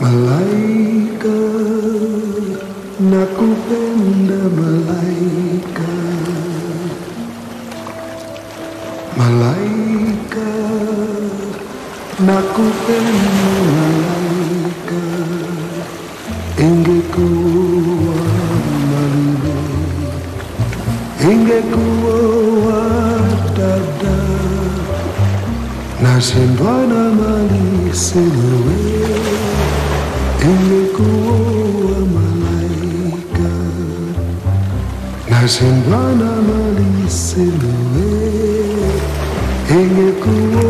Malaika nakupenda malaika Malaika nakupenda malaika Ingekuwa malile Ingekuwa dada Nashindwa na mali silewe Nimekuwa malaika. Nashindana na lisilowezekana, ingekuwa